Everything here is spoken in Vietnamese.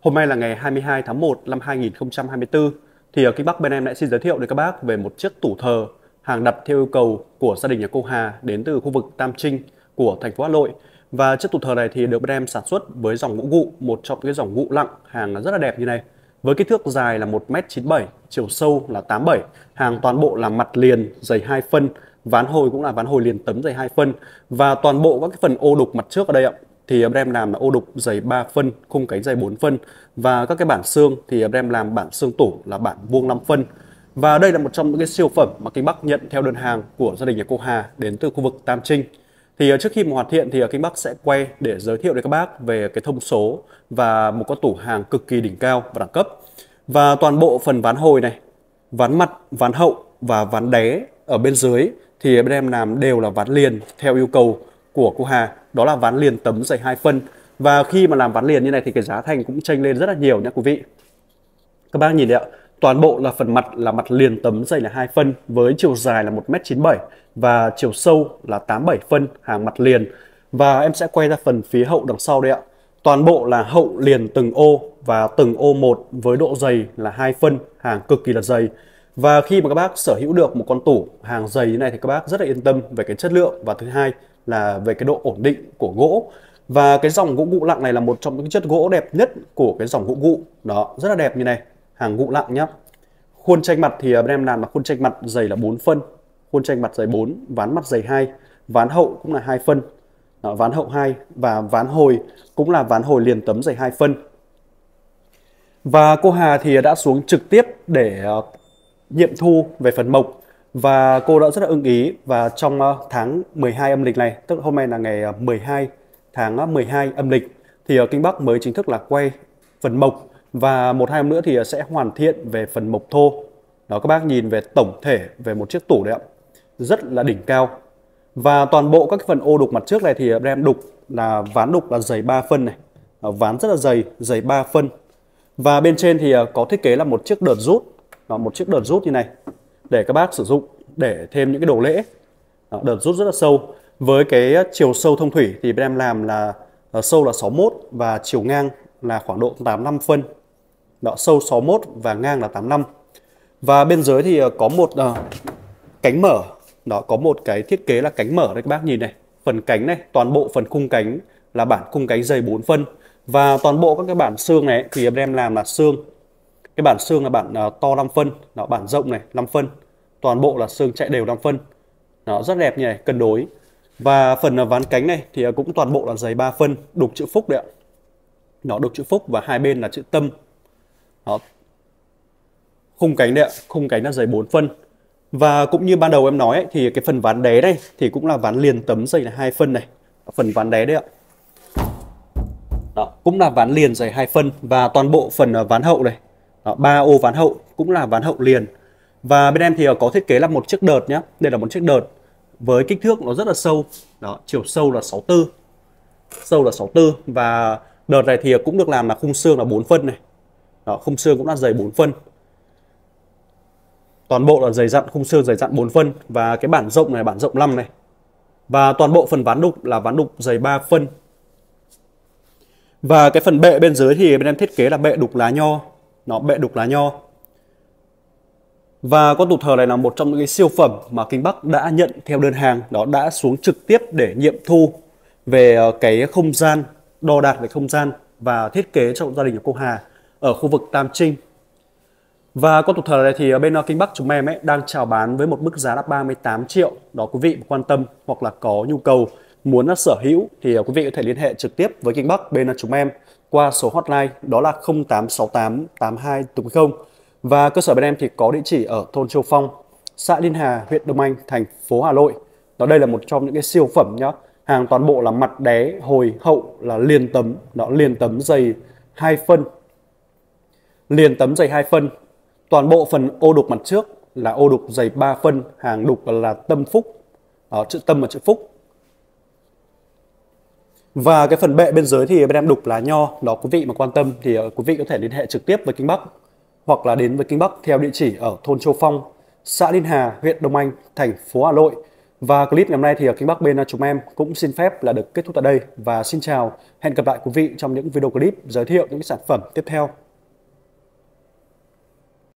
Hôm nay là ngày 22 tháng 1 năm 2024 thì ở Kinh Bắc bên em lại xin giới thiệu đến các bác về một chiếc tủ thờ hàng đặt theo yêu cầu của gia đình nhà cô Hà đến từ khu vực Tam Trinh của thành phố Hà Nội. Và chiếc tủ thờ này thì được bên em sản xuất với dòng gỗ gụ, một trong những dòng gụ lặng hàng rất là đẹp như này. Với kích thước dài là 1m97, chiều sâu là 87, hàng toàn bộ là mặt liền, dày 2 phân, ván hồi cũng là ván hồi liền tấm dày 2 phân và toàn bộ các cái phần ô đục mặt trước ở đây ạ thì em làm là ô đục dày 3 phân, khung cánh dày 4 phân và các cái bản xương thì em làm bản xương tủ là bản vuông 5 phân. Và đây là một trong những cái siêu phẩm mà Kinh Bắc nhận theo đơn hàng của gia đình nhà cô Hà đến từ khu vực Tam Trinh. Thì ờ, trước khi mà hoàn thiện thì ờ, Kinh Bắc sẽ quay để giới thiệu đến các bác về cái thông số và một con tủ hàng cực kỳ đỉnh cao và đẳng cấp. Và toàn bộ phần ván hồi này, ván mặt, ván hậu và ván đế ở bên dưới thì bên em làm đều là ván liền theo yêu cầu của cô Hà, đó là ván liền tấm dày 2 phân. Và khi mà làm ván liền như này thì cái giá thành cũng chênh lên rất là nhiều nha quý vị. Các bác nhìn đấy ạ, toàn bộ là phần mặt là mặt liền tấm dày là 2 phân với chiều dài là 1m97 và chiều sâu là 87 phân hàng mặt liền. Và em sẽ quay ra phần phía hậu đằng sau đây ạ. Toàn bộ là hậu liền từng ô và từng ô một với độ dày là 2 phân, hàng cực kỳ là dày. Và khi mà các bác sở hữu được một con tủ hàng dày như này thì các bác rất là yên tâm về cái chất lượng. Và thứ hai là về cái độ ổn định của gỗ. Và cái dòng gỗ gụ lặng này là một trong những chất gỗ đẹp nhất của cái dòng gỗ gụ đó rất là đẹp như này. Hàng gụ lặng nhá. Khuôn tranh mặt thì à, bên em làm là khuôn tranh mặt dày là 4 phân khuôn tranh mặt dày 4 ván mặt dày 2 ván hậu cũng là hai phân. Đó, ván hậu 2 và ván hồi cũng là ván hồi liền tấm dày 2 phân. Và cô Hà thì đã xuống trực tiếp để uh, nghiệm thu về phần mộc và cô đã rất là ưng ý và trong ờ, tháng 12 âm lịch này, tức hôm nay là ngày ờ, 12 tháng ờ, 12 âm lịch thì ở Kinh Bắc mới chính thức là quay phần mộc và một hai hôm nữa thì sẽ hoàn thiện về phần mộc thô. Đó các bác nhìn về tổng thể về một chiếc tủ đấy ạ. Rất là đỉnh cao. Và toàn bộ các phần ô đục mặt trước này thì em đục là ván đục là dày 3 phân này. Ván rất là dày, dày 3 phân. Và bên trên thì có thiết kế là một chiếc đợt rút, đó, một chiếc đợt rút như này để các bác sử dụng để thêm những cái đồ lễ. Đó, đợt rút rất là sâu. Với cái chiều sâu thông thủy thì bên em làm là uh, sâu là 61 và chiều ngang là khoảng độ 85 phân. Đó, sâu 61 và ngang là 85 và bên dưới thì ờ, có một uh, cánh mở. Đó có một cái thiết kế là cánh mở đây các bác nhìn này. Phần cánh này toàn bộ phần khung cánh là bản khung cánh dày 4 phân. Và toàn bộ các cái bản xương này thì bên em làm là xương cái bản xương là bản uh, to 5 phân đó bản rộng này 5 phân. Toàn bộ là xương chạy đều 5 phân. Nó rất đẹp như này cân đối. Và phần uh, ván cánh này thì uh, cũng toàn bộ là dày 3 phân đục chữ phúc đấy ạ. Nó đục chữ phúc và hai bên là chữ tâm. Đó. Khung cánh đấy ạ khung cánh là dày 4 phân. Và cũng như ban đầu em nói ấy, thì cái phần ván đế này thì cũng là ván liền tấm dày là hai phân này. Phần ván đế đấy ạ. Đó, cũng là ván liền dày hai phân. Và toàn bộ phần ván hậu này Ờ, ba ô ván hậu cũng là ván hậu liền. Và bên em thì ờ, có thiết kế là một chiếc đợt nhé đây là một chiếc đợt với kích thước nó rất là sâu. Đó chiều sâu là 64 sâu là 64 và đợt này thì ờ, cũng được làm là khung xương là 4 phân này. Đó, khung xương cũng là dày 4 phân. Toàn bộ là dày dặn khung xương dày dặn 4 phân. Và cái bản rộng này bản rộng 5 này. Và toàn bộ phần ván đục là ván đục dày 3 phân. Và cái phần bệ bên dưới thì bên em thiết kế là bệ đục lá nho nó bệ đục lá nho. Và con tủ thờ này là một trong những cái siêu phẩm mà Kinh Bắc đã nhận theo đơn hàng. Đó đã xuống trực tiếp để nghiệm thu về ờ, cái không gian, đo đạc về không gian và thiết kế cho gia đình của cô Hà ở khu vực Tam Trinh và con tủ thờ này thì ở bên ờ, Kinh Bắc chúng em ấy đang chào bán với một mức giá là 38 triệu. Đó, quý vị quan tâm hoặc là có nhu cầu muốn sở hữu thì quý vị có thể liên hệ trực tiếp với Kinh Bắc, bên chúng em qua số hotline đó là 0868 82 0 và cơ sở bên em thì có địa chỉ ở thôn Châu Phong, xã Liên Hà, huyện Đông Anh, thành phố Hà Nội. Đó đây là một trong những cái siêu phẩm nhá. Hàng toàn bộ là mặt đé, hồi, hậu là liền tấm, đó liền tấm dày 2 phân. Liền tấm dày 2 phân. Toàn bộ phần ô đục mặt trước là ô đục dày 3 phân, hàng đục là tâm phúc. Đó, chữ tâm và chữ phúc và cái phần bệ bên dưới thì bên em đục lá nho, đó quý vị mà quan tâm thì ờ, quý vị có thể liên hệ trực tiếp với Kinh Bắc hoặc là đến với Kinh Bắc theo địa chỉ ở thôn Châu Phong, xã Liên Hà, huyện Đông Anh, thành phố Hà Nội. Và clip ngày hôm nay thì Kinh Bắc bên ờ, chúng em cũng xin phép là được kết thúc tại đây và xin chào, hẹn gặp lại quý vị trong những video clip giới thiệu những sản phẩm tiếp theo.